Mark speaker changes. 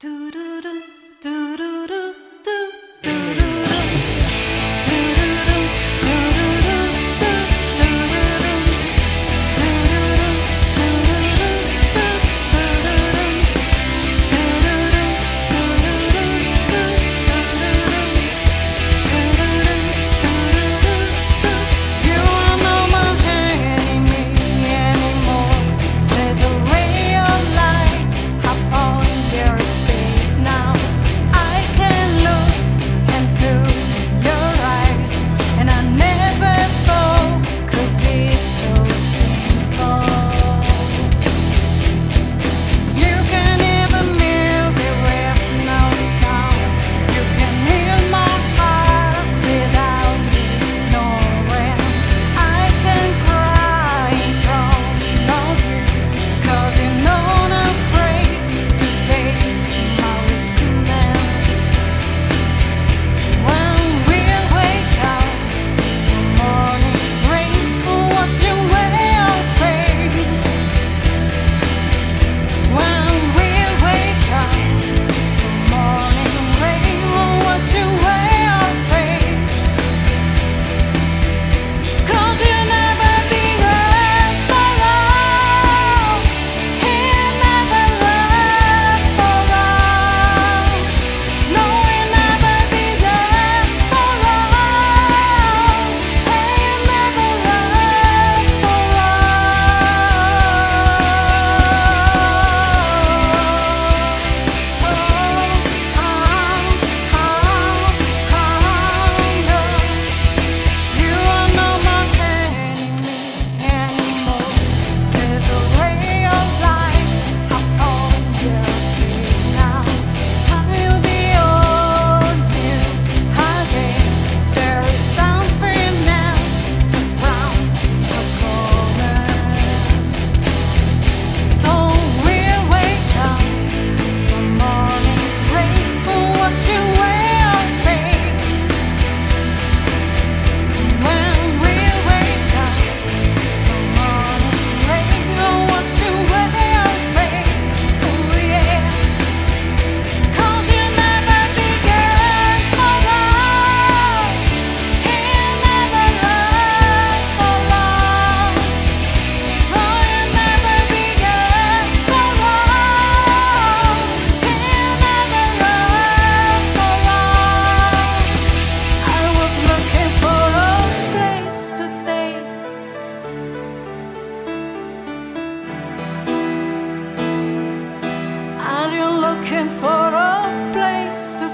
Speaker 1: Do do do do do. looking for a place to